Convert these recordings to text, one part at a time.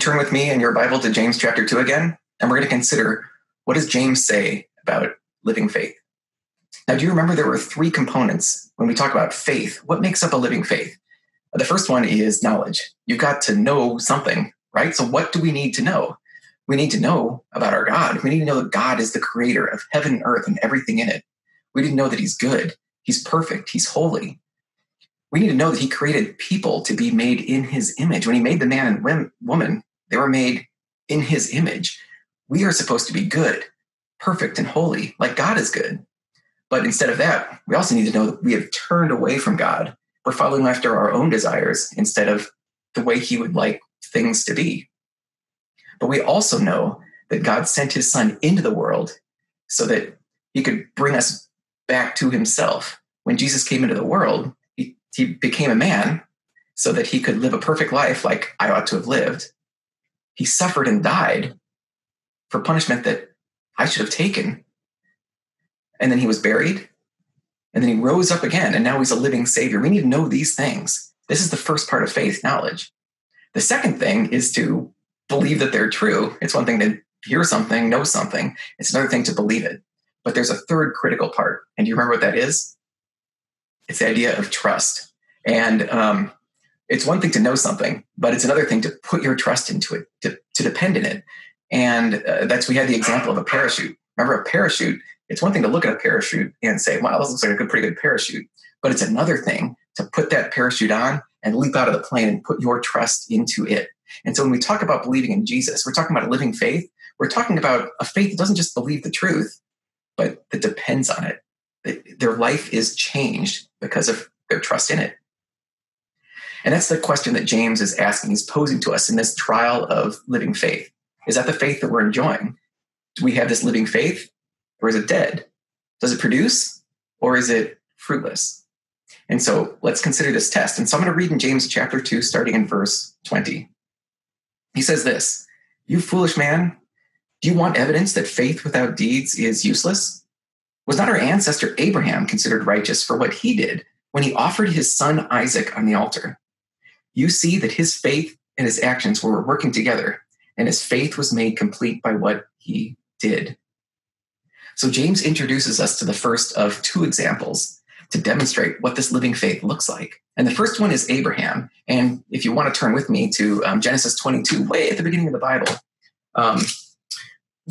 turn with me in your Bible to James chapter 2 again? And we're going to consider what does James say about living faith? Now, do you remember there were three components when we talk about faith? What makes up a living faith? The first one is knowledge. You've got to know something, right? So, what do we need to know? We need to know about our God. We need to know that God is the creator of heaven and earth and everything in it. We need to know that He's good, He's perfect, He's holy. We need to know that He created people to be made in His image. When He made the man and woman, they were made in His image. We are supposed to be good, perfect, and holy, like God is good. But instead of that, we also need to know that we have turned away from God. We're following after our own desires instead of the way He would like things to be. But we also know that God sent His Son into the world so that He could bring us back to Himself. When Jesus came into the world, He, he became a man so that He could live a perfect life like I ought to have lived. He suffered and died for punishment that I should have taken and then he was buried, and then he rose up again, and now he's a living Savior. We need to know these things. This is the first part of faith knowledge. The second thing is to believe that they're true. It's one thing to hear something, know something, it's another thing to believe it. But there's a third critical part. And do you remember what that is? It's the idea of trust. And um, it's one thing to know something, but it's another thing to put your trust into it, to, to depend in it. And uh, that's, we had the example of a parachute. Remember, a parachute it's one thing to look at a parachute and say, wow, this looks like a good, pretty good parachute. But it's another thing to put that parachute on and leap out of the plane and put your trust into it. And so when we talk about believing in Jesus, we're talking about a living faith. We're talking about a faith that doesn't just believe the truth, but that depends on it. Their life is changed because of their trust in it. And that's the question that James is asking, he's posing to us in this trial of living faith. Is that the faith that we're enjoying? Do we have this living faith or is it dead? Does it produce or is it fruitless? And so let's consider this test. And so I'm going to read in James chapter 2, starting in verse 20. He says this You foolish man, do you want evidence that faith without deeds is useless? Was not our ancestor Abraham considered righteous for what he did when he offered his son Isaac on the altar? You see that his faith and his actions were working together, and his faith was made complete by what he did. So James introduces us to the first of two examples to demonstrate what this living faith looks like. And the first one is Abraham. And if you want to turn with me to um, Genesis 22, way at the beginning of the Bible, um,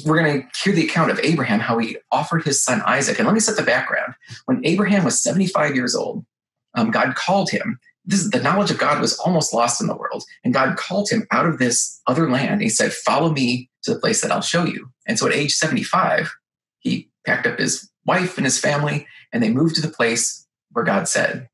we're going to hear the account of Abraham, how he offered his son Isaac. And let me set the background. When Abraham was 75 years old, um, God called him. This the knowledge of God was almost lost in the world. And God called him out of this other land. He said, Follow me to the place that I'll show you. And so at age 75, he packed up his wife and his family and they moved to the place where God said.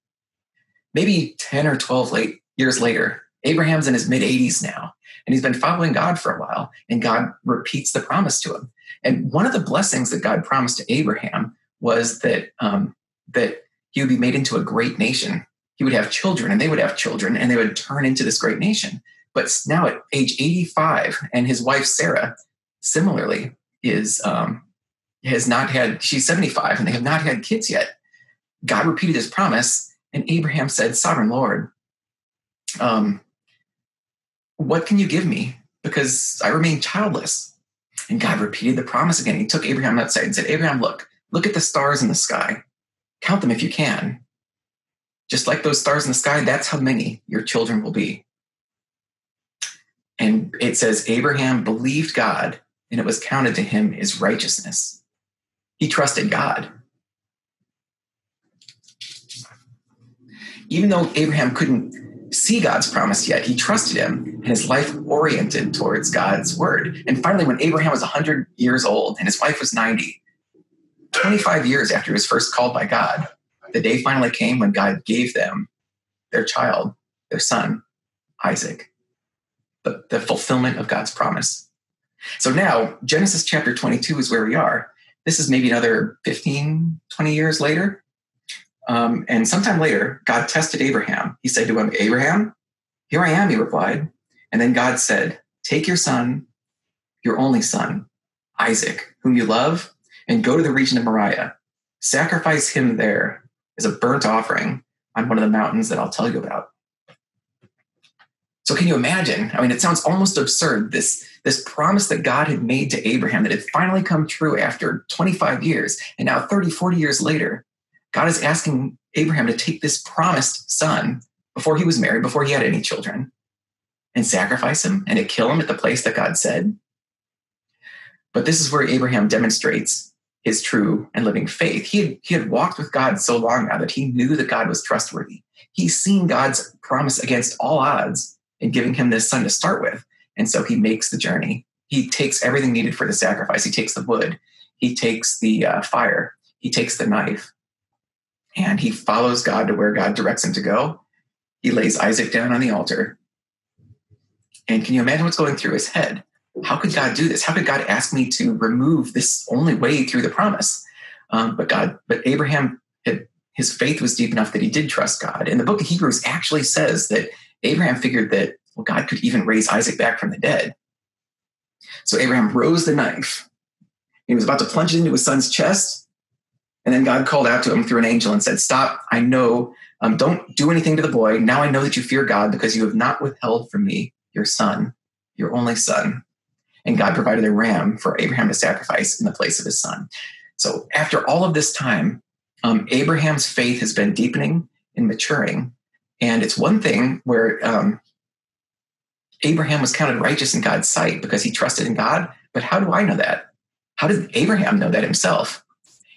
Maybe 10 or 12 late years later, Abraham's in his mid 80s now, and he's been following God for a while, and God repeats the promise to him. And one of the blessings that God promised to Abraham was that um, that he would be made into a great nation. He would have children, and they would have children, and they would turn into this great nation. But now at age 85, and his wife Sarah, similarly, is um, has not had, she's 75 and they have not had kids yet. God repeated his promise, and Abraham said, Sovereign Lord, um, what can you give me? Because I remain childless. And God repeated the promise again. He took Abraham outside and said, Abraham, look, look at the stars in the sky. Count them if you can. Just like those stars in the sky, that's how many your children will be. And it says, Abraham believed God, and it was counted to him as righteousness. He trusted God. Even though Abraham couldn't see God's promise yet, he trusted him and his life oriented towards God's word. And finally, when Abraham was 100 years old and his wife was 90, 25 years after he was first called by God, the day finally came when God gave them their child, their son, Isaac, the, the fulfillment of God's promise. So now, Genesis chapter 22 is where we are. This is maybe another 15, 20 years later. Um, and sometime later, God tested Abraham. He said to him, Abraham, here I am, he replied. And then God said, Take your son, your only son, Isaac, whom you love, and go to the region of Moriah. Sacrifice him there as a burnt offering on one of the mountains that I'll tell you about. So can you imagine? I mean, it sounds almost absurd. This, this promise that God had made to Abraham that had finally come true after 25 years. And now 30, 40 years later, God is asking Abraham to take this promised son before he was married, before he had any children, and sacrifice him and to kill him at the place that God said. But this is where Abraham demonstrates his true and living faith. He had, he had walked with God so long now that he knew that God was trustworthy. He's seen God's promise against all odds in giving him this son to start with. And so he makes the journey. He takes everything needed for the sacrifice. He takes the wood, he takes the uh, fire, he takes the knife, and he follows God to where God directs him to go. He lays Isaac down on the altar. And can you imagine what's going through his head? How could God do this? How could God ask me to remove this only way through the promise? Um, but God, but Abraham, had, his faith was deep enough that he did trust God. And the book of Hebrews actually says that Abraham figured that well, God could even raise Isaac back from the dead. So Abraham rose the knife. He was about to plunge it into his son's chest. And then God called out to him through an angel and said, Stop, I know, um, don't do anything to the boy. Now I know that you fear God because you have not withheld from me your son, your only son. And God provided a ram for Abraham to sacrifice in the place of his son. So after all of this time, um, Abraham's faith has been deepening and maturing and it's one thing where um, Abraham was counted righteous in God's sight because he trusted in God. But how do I know that? How did Abraham know that himself?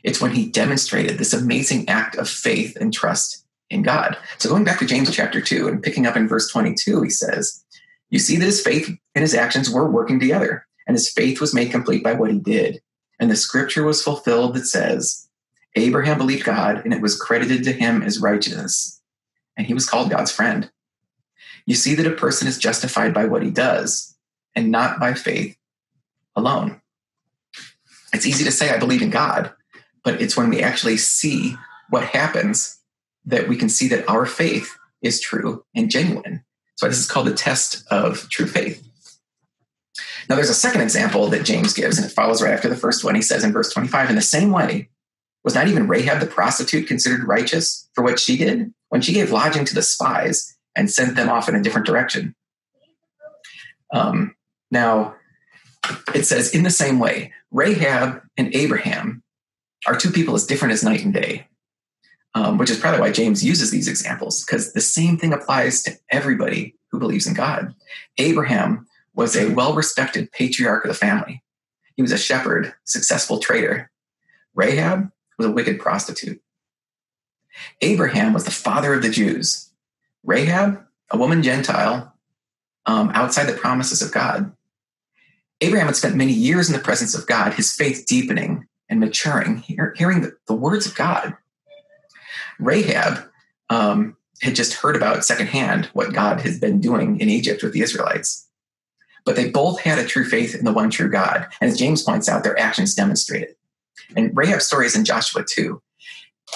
It's when he demonstrated this amazing act of faith and trust in God. So going back to James chapter 2 and picking up in verse 22, he says, You see that his faith and his actions were working together, and his faith was made complete by what he did. And the scripture was fulfilled that says, Abraham believed God, and it was credited to him as righteousness and he was called God's friend. You see that a person is justified by what he does and not by faith alone. It's easy to say, I believe in God, but it's when we actually see what happens that we can see that our faith is true and genuine. So, this is called the test of true faith. Now, there's a second example that James gives, and it follows right after the first one. He says in verse 25, in the same way, was not even Rahab the prostitute considered righteous for what she did when she gave lodging to the spies and sent them off in a different direction? Um, now, it says, in the same way, Rahab and Abraham are two people as different as night and day, um, which is probably why James uses these examples, because the same thing applies to everybody who believes in God. Abraham was a well respected patriarch of the family, he was a shepherd, successful trader. Rahab was a wicked prostitute. Abraham was the father of the Jews. Rahab, a woman Gentile, um, outside the promises of God. Abraham had spent many years in the presence of God, his faith deepening and maturing, hear, hearing the, the, words of God. Rahab um, had just heard about secondhand what God has been doing in Egypt with the Israelites. But they both had a true faith in the one true God. And as James points out, their actions demonstrated. And Rahab's story is in Joshua 2.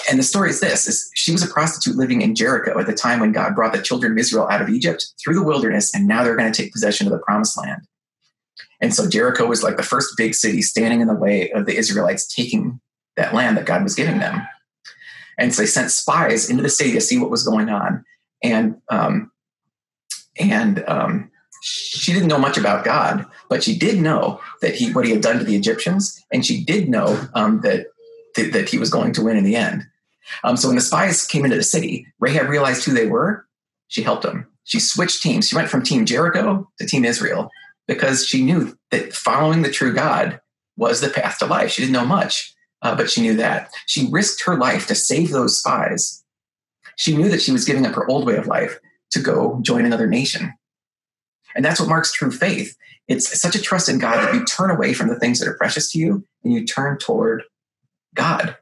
And the story is this is she was a prostitute living in Jericho at the time when God brought the children of Israel out of Egypt through the wilderness, and now they're going to take possession of the promised land. And so Jericho was like the first big city standing in the way of the Israelites taking that land that God was giving them. And so they sent spies into the city to see what was going on. And um, and um, she didn't know much about God, but she did know that he what he had done to the Egyptians, and she did know um, that, that, that he was going to win in the end. Um, so when the spies came into the city, Rahab realized who they were. She helped them. She switched teams. She went from Team Jericho to Team Israel because she knew that following the true God was the path to life. She didn't know much, uh, but she knew that. She risked her life to save those spies. She knew that she was giving up her old way of life to go join another nation. And that's what marks true faith. It's such a trust in God that you turn away from the things that are precious to you and you turn toward God,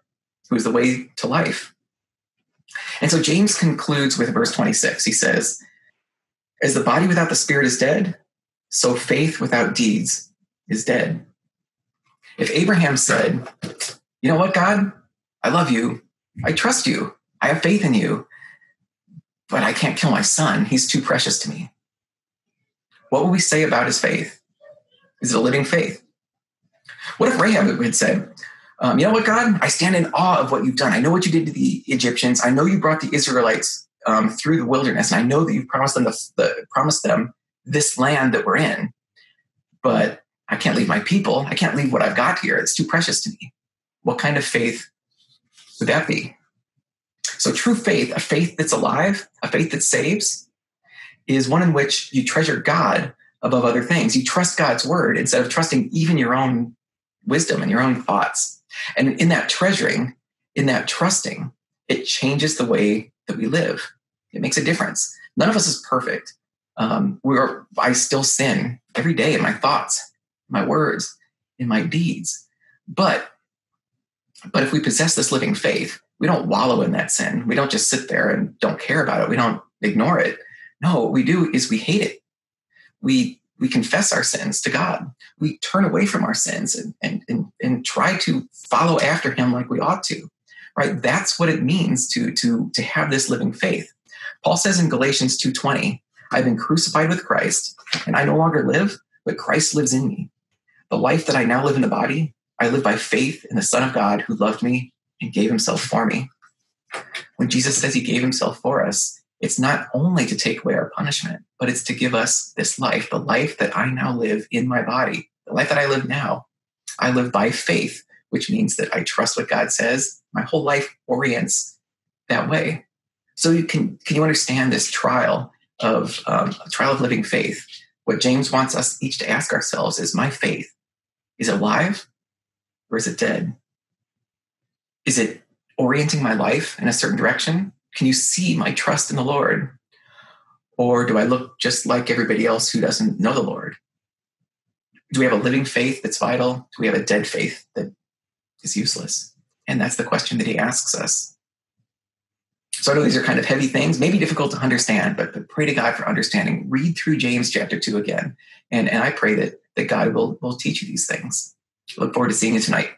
who is the way to life. And so James concludes with verse 26. He says, As the body without the spirit is dead, so faith without deeds is dead. If Abraham said, You know what, God? I love you. I trust you. I have faith in you. But I can't kill my son. He's too precious to me what would we say about his faith? Is it a living faith? What if Rahab had said, um, You know what, God? I stand in awe of what you've done. I know what you did to the Egyptians. I know you brought the Israelites um, through the wilderness, and I know that you've promised them the, the promised them this land that we're in, but I can't leave my people. I can't leave what I've got here. It's too precious to me. What kind of faith would that be? So, true faith, a faith that's alive, a faith that saves, is one in which you treasure God above other things. You trust God's word instead of trusting even your own wisdom and your own thoughts. And in that treasuring, in that trusting, it changes the way that we live. It makes a difference. None of us is perfect. Um, we're, I still sin every day in my thoughts, my words, in my deeds. But, but if we possess this living faith, we don't wallow in that sin. We don't just sit there and don't care about it. We don't ignore it. No, what we do is we hate it. We we confess our sins to God. We turn away from our sins and, and, and, and try to follow after him like we ought to. Right? That's what it means to, to, to have this living faith. Paul says in Galatians 2:20, I've been crucified with Christ, and I no longer live, but Christ lives in me. The life that I now live in the body, I live by faith in the Son of God who loved me and gave himself for me. When Jesus says he gave himself for us, it's not only to take away our punishment, but it's to give us this life, the life that I now live in my body, the life that I live now. I live by faith, which means that I trust what God says. My whole life orients that way. So you can can you understand this trial of um, trial of living faith? What James wants us each to ask ourselves is: My faith is it alive or is it dead? Is it orienting my life in a certain direction? Can you see my trust in the Lord? Or do I look just like everybody else who doesn't know the Lord? Do we have a living faith that's vital? Do we have a dead faith that is useless? And that's the question that he asks us. So I know these are kind of heavy things, maybe difficult to understand, but, but pray to God for understanding. Read through James chapter 2 again. And, and I pray that, that God will, will teach you these things. Look forward to seeing you tonight.